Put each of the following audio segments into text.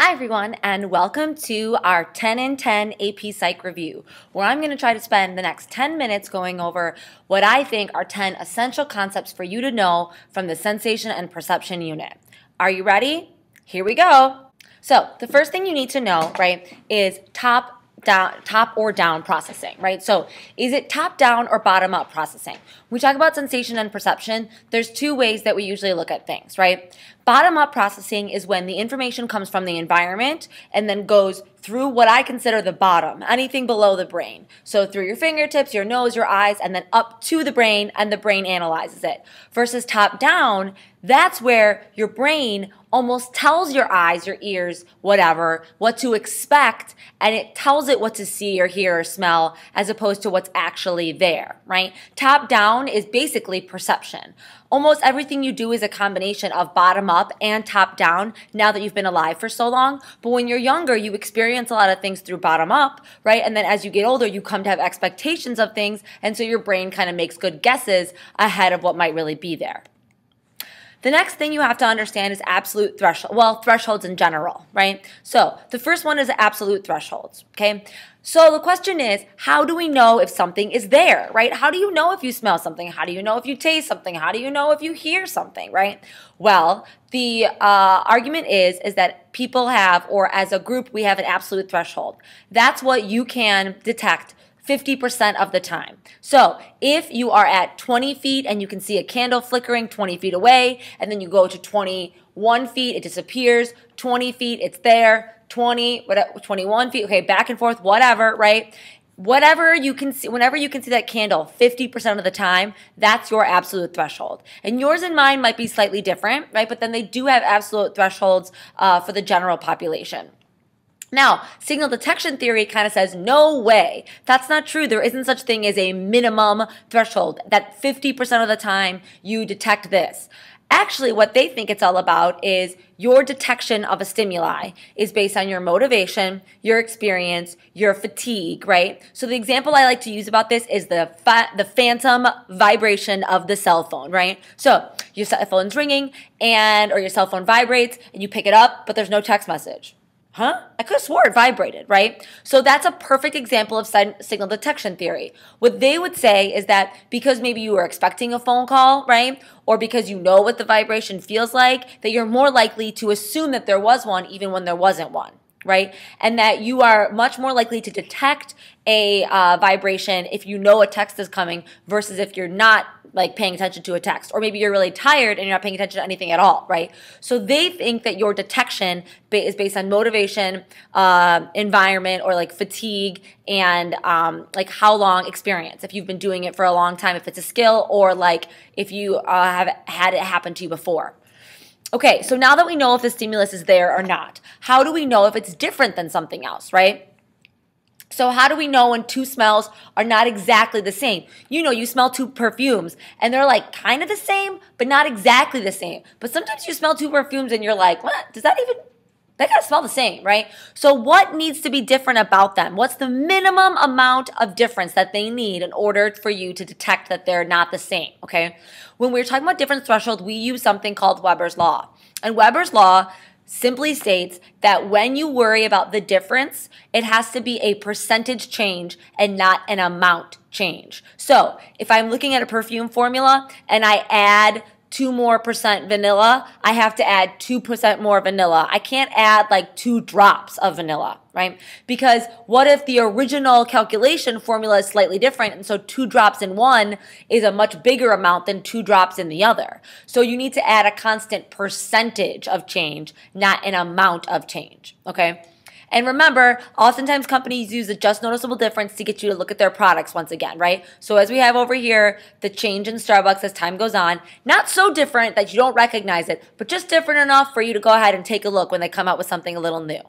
Hi, everyone, and welcome to our 10 in 10 AP Psych review, where I'm going to try to spend the next 10 minutes going over what I think are 10 essential concepts for you to know from the sensation and perception unit. Are you ready? Here we go. So, the first thing you need to know, right, is top down, top or down processing, right? So is it top down or bottom up processing? We talk about sensation and perception, there's two ways that we usually look at things, right? Bottom up processing is when the information comes from the environment and then goes through what I consider the bottom, anything below the brain. So through your fingertips, your nose, your eyes, and then up to the brain, and the brain analyzes it. Versus top down, that's where your brain almost tells your eyes, your ears, whatever, what to expect, and it tells it what to see or hear or smell as opposed to what's actually there, right? Top down is basically perception. Almost everything you do is a combination of bottom up and top down now that you've been alive for so long. But when you're younger, you experience a lot of things through bottom up, right? And then as you get older, you come to have expectations of things. And so your brain kind of makes good guesses ahead of what might really be there. The next thing you have to understand is absolute threshold. Well, thresholds in general, right? So the first one is absolute thresholds, okay? So the question is, how do we know if something is there, right? How do you know if you smell something? How do you know if you taste something? How do you know if you hear something, right? Well, the uh, argument is is that people have, or as a group, we have an absolute threshold. That's what you can detect 50% of the time. So if you are at 20 feet and you can see a candle flickering 20 feet away, and then you go to 21 feet, it disappears, 20 feet, it's there, 20, what, 21 feet, okay, back and forth, whatever, right? Whatever you can see, whenever you can see that candle 50% of the time, that's your absolute threshold. And yours and mine might be slightly different, right? But then they do have absolute thresholds uh, for the general population. Now, signal detection theory kind of says, no way. That's not true. There isn't such thing as a minimum threshold that 50% of the time you detect this. Actually, what they think it's all about is your detection of a stimuli is based on your motivation, your experience, your fatigue, right? So the example I like to use about this is the fa- the phantom vibration of the cell phone, right? So your cell phone's ringing and or your cell phone vibrates and you pick it up, but there's no text message huh? I could have swore it vibrated, right? So that's a perfect example of signal detection theory. What they would say is that because maybe you were expecting a phone call, right? Or because you know what the vibration feels like, that you're more likely to assume that there was one even when there wasn't one right? And that you are much more likely to detect a uh, vibration if you know a text is coming versus if you're not like paying attention to a text. Or maybe you're really tired and you're not paying attention to anything at all right? So they think that your detection is based on motivation uh, environment or like fatigue and um, like how long experience. If you've been doing it for a long time if it's a skill or like if you uh, have had it happen to you before Okay, so now that we know if the stimulus is there or not, how do we know if it's different than something else, right? So how do we know when two smells are not exactly the same? You know, you smell two perfumes and they're like kind of the same, but not exactly the same. But sometimes you smell two perfumes and you're like, what? Does that even they gotta smell the same, right? So what needs to be different about them? What's the minimum amount of difference that they need in order for you to detect that they're not the same, okay? When we're talking about difference threshold, we use something called Weber's Law. And Weber's Law simply states that when you worry about the difference, it has to be a percentage change and not an amount change. So if I'm looking at a perfume formula and I add two more percent vanilla, I have to add 2% more vanilla. I can't add like two drops of vanilla, right? Because what if the original calculation formula is slightly different and so two drops in one is a much bigger amount than two drops in the other. So you need to add a constant percentage of change, not an amount of change, okay? And remember, oftentimes companies use a just noticeable difference to get you to look at their products once again, right? So as we have over here, the change in Starbucks as time goes on, not so different that you don't recognize it, but just different enough for you to go ahead and take a look when they come out with something a little new.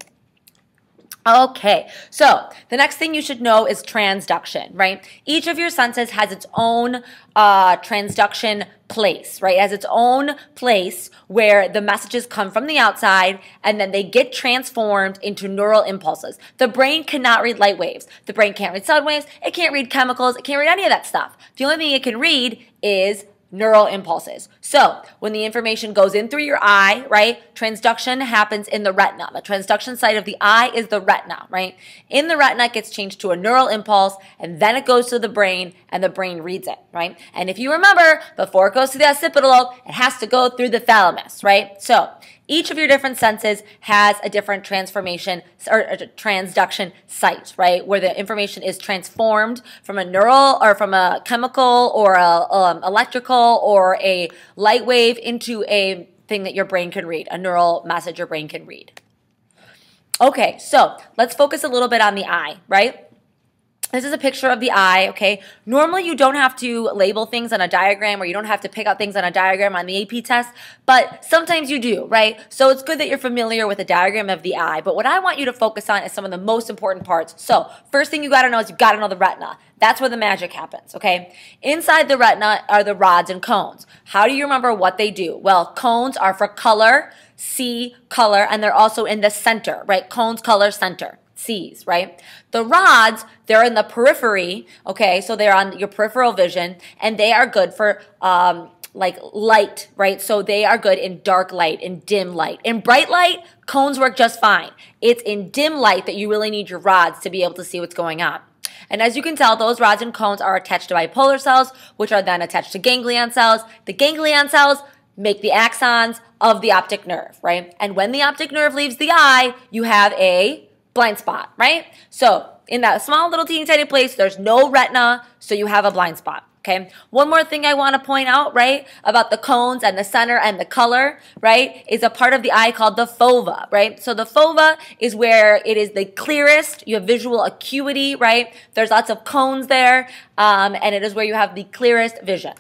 Okay, so the next thing you should know is transduction, right? Each of your senses has its own uh, transduction place, right? It has its own place where the messages come from the outside and then they get transformed into neural impulses. The brain cannot read light waves. The brain can't read sound waves. It can't read chemicals. It can't read any of that stuff. The only thing it can read is neural impulses. So when the information goes in through your eye, right, transduction happens in the retina. The transduction site of the eye is the retina, right? In the retina, it gets changed to a neural impulse, and then it goes to the brain, and the brain reads it, right? And if you remember, before it goes to the occipital lobe, it has to go through the thalamus, right? So each of your different senses has a different transformation or a transduction site, right? Where the information is transformed from a neural or from a chemical or a um, electrical or a light wave into a thing that your brain can read, a neural message your brain can read. Okay, so let's focus a little bit on the eye, right? This is a picture of the eye, okay? Normally you don't have to label things on a diagram or you don't have to pick out things on a diagram on the AP test, but sometimes you do, right? So it's good that you're familiar with a diagram of the eye, but what I want you to focus on is some of the most important parts. So first thing you gotta know is you gotta know the retina. That's where the magic happens, okay? Inside the retina are the rods and cones. How do you remember what they do? Well, cones are for color, see color, and they're also in the center, right? Cones, color, center sees, right? The rods, they're in the periphery, okay? So they're on your peripheral vision and they are good for um, like light, right? So they are good in dark light, in dim light. In bright light, cones work just fine. It's in dim light that you really need your rods to be able to see what's going on. And as you can tell, those rods and cones are attached to bipolar cells, which are then attached to ganglion cells. The ganglion cells make the axons of the optic nerve, right? And when the optic nerve leaves the eye, you have a blind spot, right? So in that small little teeny tiny place, there's no retina, so you have a blind spot. Okay. One more thing I want to point out, right, about the cones and the center and the color, right, is a part of the eye called the fovea, right? So the fovea is where it is the clearest. You have visual acuity, right? There's lots of cones there, um, and it is where you have the clearest vision.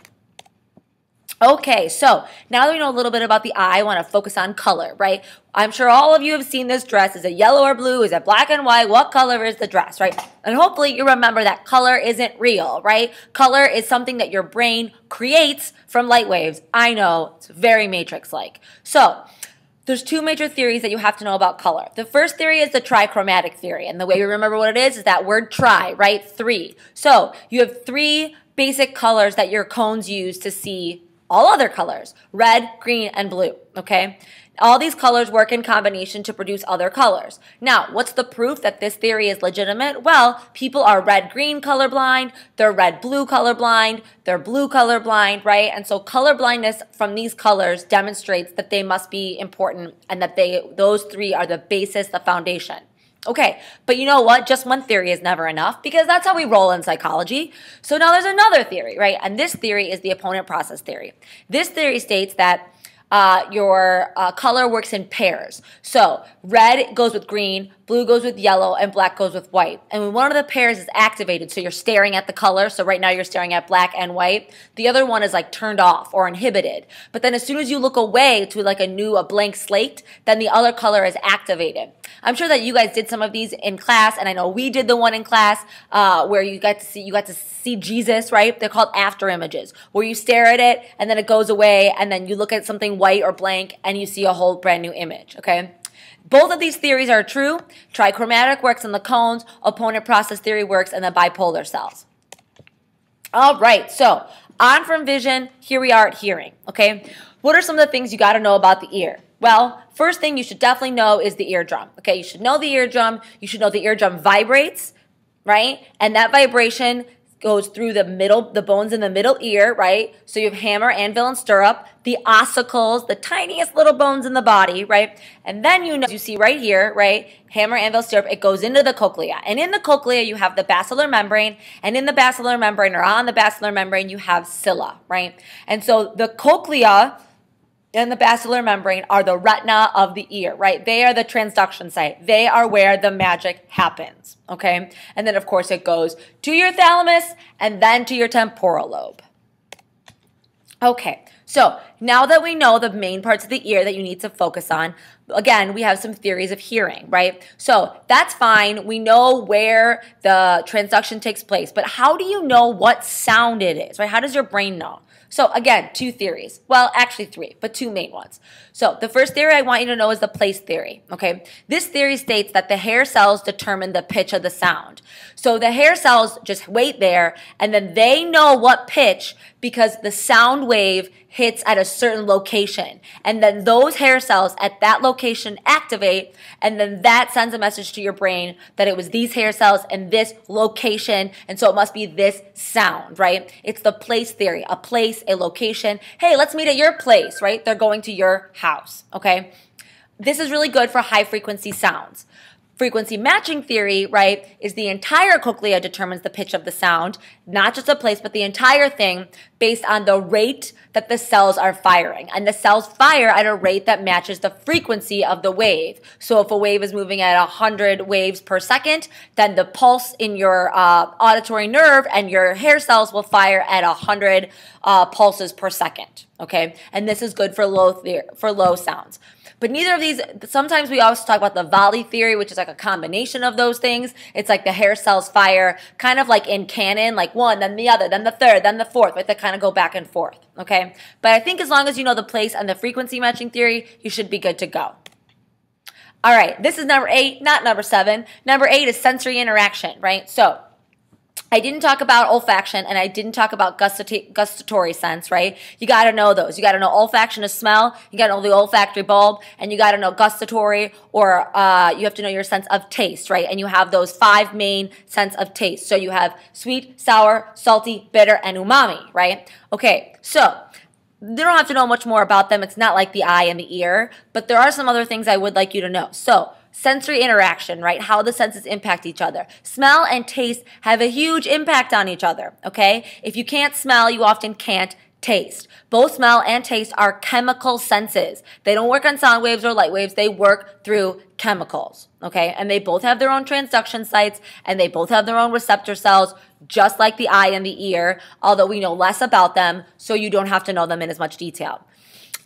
Okay, so now that we know a little bit about the eye, I want to focus on color, right? I'm sure all of you have seen this dress. Is it yellow or blue? Is it black and white? What color is the dress, right? And hopefully you remember that color isn't real, right? Color is something that your brain creates from light waves. I know, it's very matrix-like. So, there's two major theories that you have to know about color. The first theory is the trichromatic theory. And the way you remember what it is is that word tri, right? Three. So you have three basic colors that your cones use to see all other colors, red, green, and blue, okay? All these colors work in combination to produce other colors. Now, what's the proof that this theory is legitimate? Well, people are red-green colorblind, they're red-blue colorblind, they're blue colorblind, right? And so colorblindness from these colors demonstrates that they must be important and that they those three are the basis, the foundation. Okay, but you know what? Just one theory is never enough because that's how we roll in psychology. So now there's another theory, right? And this theory is the opponent process theory. This theory states that uh, your uh, color works in pairs. So red goes with green, blue goes with yellow, and black goes with white. And when one of the pairs is activated, so you're staring at the color, so right now you're staring at black and white, the other one is like turned off or inhibited. But then as soon as you look away to like a new, a blank slate, then the other color is activated. I'm sure that you guys did some of these in class, and I know we did the one in class uh, where you got to see you got to see Jesus, right? They're called after images, where you stare at it and then it goes away, and then you look at something white or blank and you see a whole brand new image. Okay. Both of these theories are true. Trichromatic works in the cones, opponent process theory works in the bipolar cells. All right, so on from vision, here we are at hearing, okay? What are some of the things you got to know about the ear? Well, first thing you should definitely know is the eardrum. Okay, you should know the eardrum. You should know the eardrum vibrates, right? And that vibration goes through the middle, the bones in the middle ear, right? So you have hammer, anvil, and stirrup, the ossicles, the tiniest little bones in the body, right? And then you know, you see right here, right? Hammer, anvil, stirrup, it goes into the cochlea. And in the cochlea, you have the basilar membrane, and in the basilar membrane, or on the basilar membrane, you have cilia, right? And so the cochlea, and the basilar membrane are the retina of the ear, right? They are the transduction site. They are where the magic happens, okay? And then, of course, it goes to your thalamus and then to your temporal lobe. Okay, so now that we know the main parts of the ear that you need to focus on, again, we have some theories of hearing, right? So that's fine. We know where the transduction takes place, but how do you know what sound it is, right? How does your brain know? So again, two theories. Well, actually three, but two main ones. So the first theory I want you to know is the place theory, okay? This theory states that the hair cells determine the pitch of the sound. So the hair cells just wait there and then they know what pitch because the sound wave hits at a certain location. And then those hair cells at that location activate, and then that sends a message to your brain that it was these hair cells and this location, and so it must be this sound, right? It's the place theory a place, a location. Hey, let's meet at your place, right? They're going to your house, okay? This is really good for high frequency sounds frequency matching theory, right, is the entire cochlea determines the pitch of the sound, not just a place, but the entire thing based on the rate that the cells are firing. And the cells fire at a rate that matches the frequency of the wave. So if a wave is moving at 100 waves per second, then the pulse in your uh, auditory nerve and your hair cells will fire at 100 uh, pulses per second. Okay, and this is good for low for low sounds. But neither of these, sometimes we also talk about the volley theory, which is like a combination of those things. It's like the hair cells fire, kind of like in canon, like one, then the other, then the third, then the fourth, right? They kind of go back and forth, okay? But I think as long as you know the place and the frequency matching theory, you should be good to go. All right, this is number eight, not number seven. Number eight is sensory interaction, right? So I didn't talk about olfaction and I didn't talk about gustatory sense, right? You got to know those. You got to know olfaction is smell. You got to know the olfactory bulb and you got to know gustatory or uh, you have to know your sense of taste, right? And you have those five main sense of taste. So you have sweet, sour, salty, bitter, and umami, right? Okay, so you don't have to know much more about them. It's not like the eye and the ear, but there are some other things I would like you to know. So sensory interaction, right? How the senses impact each other. Smell and taste have a huge impact on each other, okay? If you can't smell, you often can't taste. Both smell and taste are chemical senses. They don't work on sound waves or light waves. They work through chemicals. Okay. And they both have their own transduction sites and they both have their own receptor cells, just like the eye and the ear, although we know less about them, so you don't have to know them in as much detail.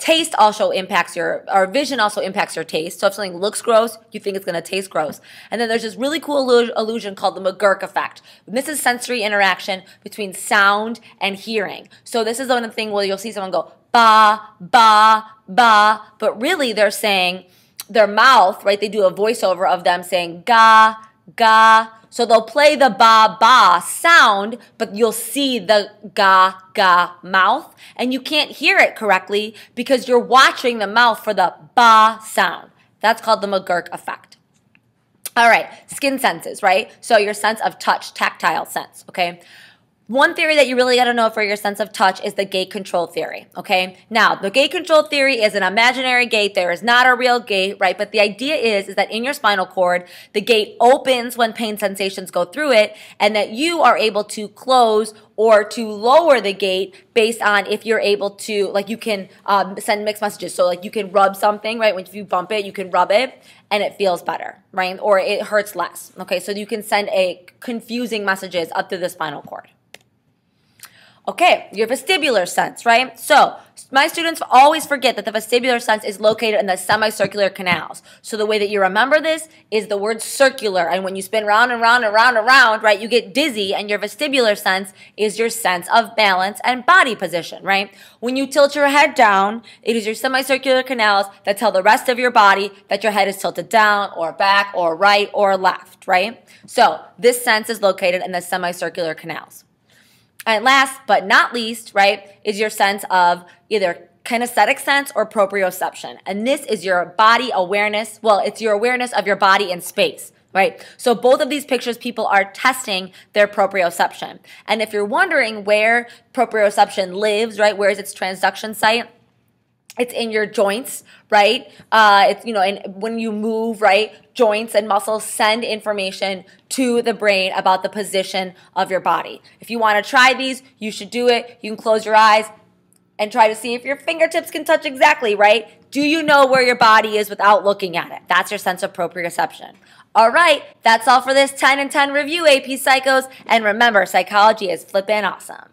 Taste also impacts your, or vision also impacts your taste. So if something looks gross, you think it's going to taste gross. And then there's this really cool illusion called the McGurk effect. And this is sensory interaction between sound and hearing. So this is the thing where you'll see someone go, ba, ba, ba, but really they're saying, their mouth, right? They do a voiceover of them saying ga, ga, so they'll play the ba ba sound, but you'll see the ga ga mouth and you can't hear it correctly because you're watching the mouth for the ba sound. That's called the McGurk effect. All right, skin senses, right? So your sense of touch, tactile sense, okay? One theory that you really got to know for your sense of touch is the gate control theory, okay? Now, the gate control theory is an imaginary gate. There is not a real gate, right? But the idea is, is that in your spinal cord, the gate opens when pain sensations go through it and that you are able to close or to lower the gate based on if you're able to, like you can um, send mixed messages. So like you can rub something, right? When you bump it, you can rub it and it feels better, right? Or it hurts less, okay? So you can send a confusing messages up to the spinal cord. Okay, your vestibular sense, right? So my students always forget that the vestibular sense is located in the semicircular canals. So the way that you remember this is the word circular. And when you spin round and round and round and round, right, you get dizzy and your vestibular sense is your sense of balance and body position, right? When you tilt your head down, it is your semicircular canals that tell the rest of your body that your head is tilted down or back or right or left, right? So this sense is located in the semicircular canals. And last but not least, right, is your sense of either kinesthetic sense or proprioception. And this is your body awareness. Well, it's your awareness of your body in space right? So both of these pictures, people are testing their proprioception. And if you're wondering where proprioception lives, right, where is its transduction site? It's in your joints, right? Uh, it's, you know, and when you move, right, joints and muscles send information to the brain about the position of your body. If you want to try these, you should do it. You can close your eyes and try to see if your fingertips can touch exactly, right? Do you know where your body is without looking at it? That's your sense of proprioception. All right, that's all for this 10 and 10 review, AP Psychos. And remember, psychology is flippin' awesome.